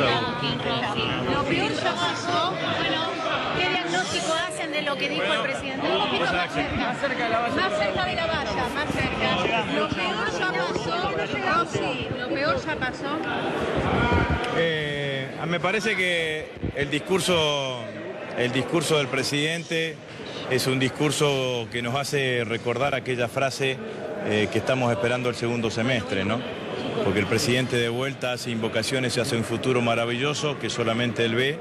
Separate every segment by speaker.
Speaker 1: Lo peor ya pasó. Bueno, ¿qué diagnóstico hacen de lo que dijo el presidente? Un poquito más cerca. Más cerca de la valla. Más cerca de la valla, más cerca. Lo peor ya pasó. Rosy, lo peor ya pasó.
Speaker 2: Eh, me parece que el discurso, el discurso del presidente es un discurso que nos hace recordar aquella frase eh, que estamos esperando el segundo semestre, ¿no? Porque el presidente de vuelta hace invocaciones hace un futuro maravilloso que solamente él ve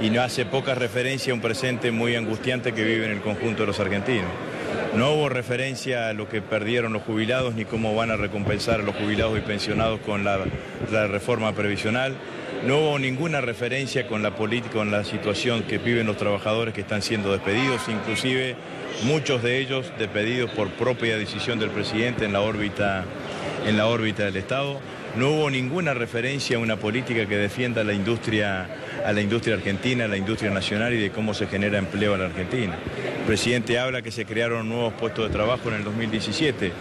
Speaker 2: y no hace poca referencia a un presente muy angustiante que vive en el conjunto de los argentinos. No hubo referencia a lo que perdieron los jubilados ni cómo van a recompensar a los jubilados y pensionados con la, la reforma previsional. No hubo ninguna referencia con la política, con la situación que viven los trabajadores que están siendo despedidos, inclusive muchos de ellos despedidos por propia decisión del presidente en la órbita, en la órbita del Estado. No hubo ninguna referencia a una política que defienda a la industria, a la industria argentina, a la industria nacional y de cómo se genera empleo en la Argentina. El presidente habla que se crearon nuevos puestos de trabajo en el 2017.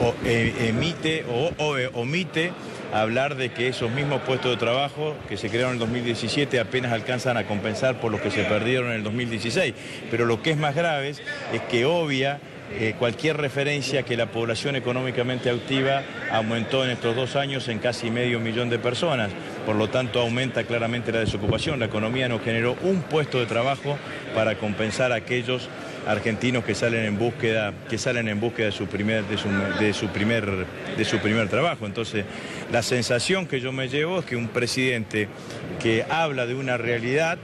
Speaker 2: O, eh, emite o, eh, omite hablar de que esos mismos puestos de trabajo que se crearon en el 2017 apenas alcanzan a compensar por los que se perdieron en el 2016. Pero lo que es más grave es que obvia eh, cualquier referencia que la población económicamente activa aumentó en estos dos años en casi medio millón de personas. Por lo tanto, aumenta claramente la desocupación. La economía no generó un puesto de trabajo para compensar a aquellos argentinos que salen en búsqueda, que salen en búsqueda de su primer, de su primer, de su primer trabajo. Entonces, la sensación que yo me llevo es que un presidente que habla de una realidad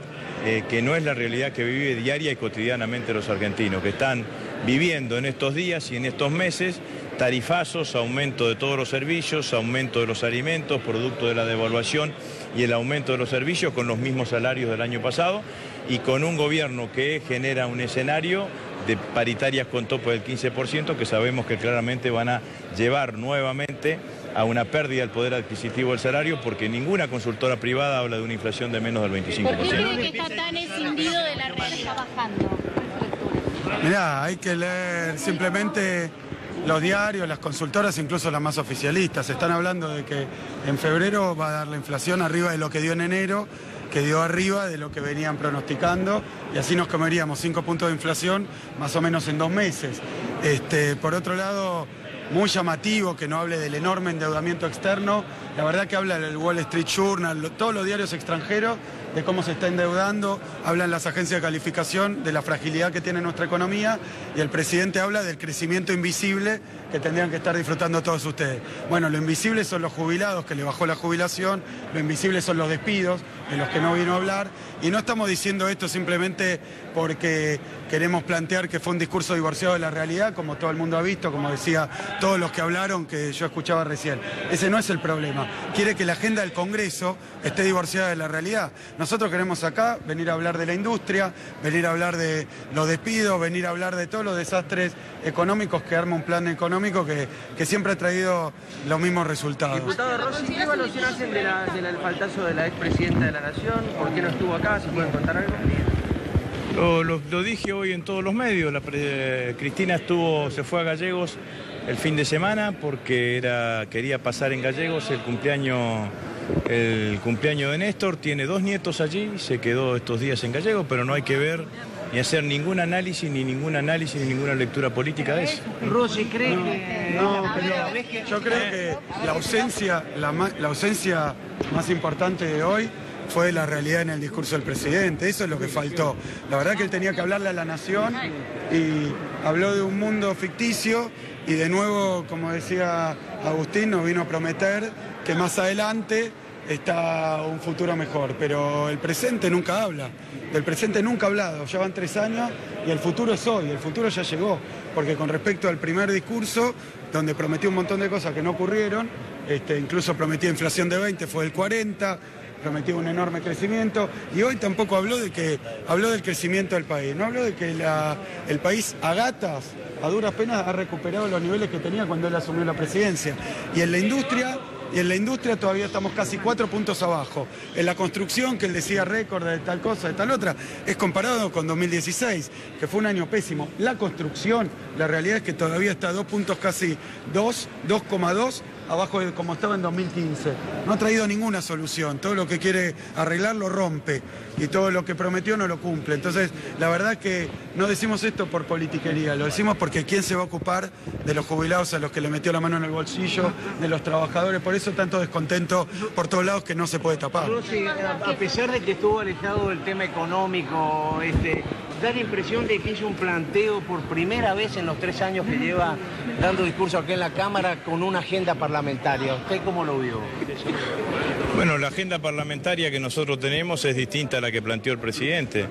Speaker 2: eh, que no es la realidad que vive diaria y cotidianamente los argentinos, que están viviendo en estos días y en estos meses tarifazos, aumento de todos los servicios, aumento de los alimentos, producto de la devaluación y el aumento de los servicios con los mismos salarios del año pasado y con un gobierno que genera un escenario de paritarias con tope del 15% que sabemos que claramente van a llevar nuevamente a una pérdida del poder adquisitivo del salario porque ninguna consultora privada habla de una inflación de menos del 25%.
Speaker 1: ¿Por qué está tan escindido de la? Está bajando.
Speaker 3: Mirá, hay que leer simplemente los diarios, las consultoras, incluso las más oficialistas. Están hablando de que en febrero va a dar la inflación arriba de lo que dio en enero, que dio arriba de lo que venían pronosticando, y así nos comeríamos cinco puntos de inflación más o menos en dos meses. Este, por otro lado, muy llamativo que no hable del enorme endeudamiento externo. La verdad que habla el Wall Street Journal, todos los diarios extranjeros de cómo se está endeudando, hablan las agencias de calificación de la fragilidad que tiene nuestra economía y el presidente habla del crecimiento invisible que tendrían que estar disfrutando todos ustedes. Bueno, lo invisible son los jubilados, que le bajó la jubilación, lo invisible son los despidos, de los que no vino a hablar, y no estamos diciendo esto simplemente porque queremos plantear que fue un discurso divorciado de la realidad, como todo el mundo ha visto, como decía todos los que hablaron, que yo escuchaba recién. Ese no es el problema. Quiere que la agenda del Congreso esté divorciada de la realidad. Nosotros queremos acá venir a hablar de la industria, venir a hablar de los despidos, venir a hablar de todos los desastres económicos que arma un plan económico que, que siempre ha traído los mismos resultados.
Speaker 4: Diputado Rossi, ¿qué evaluación hacen de la- del faltazo de la expresidenta de la Nación? ¿Por qué no estuvo acá? ¿Se pueden contar algo?
Speaker 2: Lo, lo- lo dije hoy en todos los medios. La pre- Cristina estuvo, se fue a Gallegos el fin de semana porque era, quería pasar en Gallegos el cumpleaños, el cumpleaños de Néstor. Tiene dos nietos allí, se quedó estos días en Gallegos, pero no hay que ver ni hacer ningún análisis, ni ningún análisis, ni ninguna lectura política de eso.
Speaker 4: Rossi, ¿cree que...?
Speaker 3: No, pero yo creo que la ausencia, la, ausencia más importante de hoy fue la realidad en el discurso del presidente. Eso es lo que faltó. La verdad que él tenía que hablarle a la nación y habló de un mundo ficticio y de nuevo, como decía Agustín, nos vino a prometer que más adelante está un futuro mejor, pero el presente nunca habla. Del presente nunca ha hablado, ya van tres años y el futuro es hoy, el futuro ya llegó, porque con respecto al primer discurso, donde prometió un montón de cosas que no ocurrieron, este, incluso prometió inflación de 20, fue del 40, prometió un enorme crecimiento y hoy tampoco habló de que habló del crecimiento del país, no habló de que el país a gatas, a duras penas ha recuperado los niveles que tenía cuando él asumió la presidencia. Y en la industria y en la industria todavía estamos casi cuatro puntos abajo. En la construcción, que él decía récord de tal cosa, de tal otra, es comparado con 2016, que fue un año pésimo. La construcción, la realidad es que todavía está a dos puntos casi, dos, 2,2 abajo de como estaba en 2015. No ha traído ninguna solución. Todo lo que quiere arreglar lo rompe y todo lo que prometió no lo cumple. Entonces, la verdad que no decimos esto por politiquería, lo decimos porque quién se va a ocupar de los jubilados a los que le metió la mano en el bolsillo, de los trabajadores. Por eso tanto descontento por todos lados que no se puede tapar.
Speaker 4: a pesar de que estuvo alejado del tema económico, este, da la impresión de que hizo un planteo por primera vez en los tres años que lleva dando discurso aquí en la Cámara con una agenda parlamentaria. ¿Usted cómo lo vio?
Speaker 2: Bueno, la agenda parlamentaria que nosotros tenemos es distinta a la que planteó el presidente.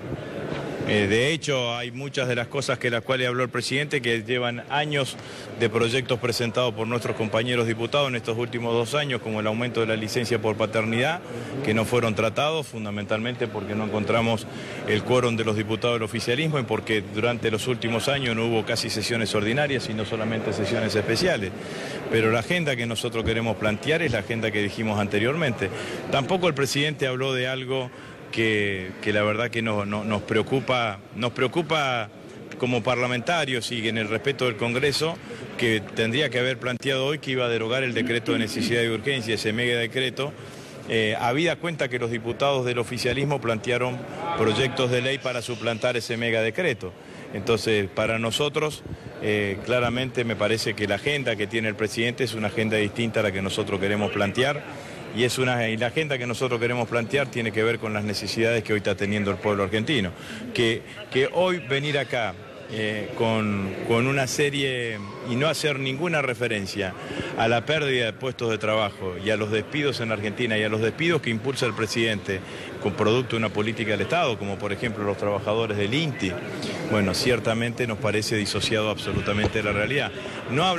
Speaker 2: Eh, de hecho, hay muchas de las cosas que las cuales habló el presidente que llevan años de proyectos presentados por nuestros compañeros diputados en estos últimos dos años, como el aumento de la licencia por paternidad, que no fueron tratados fundamentalmente porque no encontramos el quórum de los diputados del oficialismo y porque durante los últimos años no hubo casi sesiones ordinarias, sino solamente sesiones especiales. Pero la agenda que nosotros queremos plantear es la agenda que dijimos anteriormente. Tampoco el presidente habló de algo que, la verdad que nos, preocupa, nos preocupa como parlamentarios y en el respeto del Congreso, que tendría que haber planteado hoy que iba a derogar el decreto de necesidad y urgencia, ese mega decreto, eh, habida cuenta que los diputados del oficialismo plantearon proyectos de ley para suplantar ese mega decreto. Entonces, para nosotros, eh, claramente me parece que la agenda que tiene el presidente es una agenda distinta a la que nosotros queremos plantear y, es una, la agenda que nosotros queremos plantear tiene que ver con las necesidades que hoy está teniendo el pueblo argentino. Que, que hoy venir acá eh, con, con, una serie y no hacer ninguna referencia a la pérdida de puestos de trabajo y a los despidos en Argentina y a los despidos que impulsa el presidente con producto de una política del Estado, como por ejemplo los trabajadores del INTI, bueno, ciertamente nos parece disociado absolutamente de la realidad. No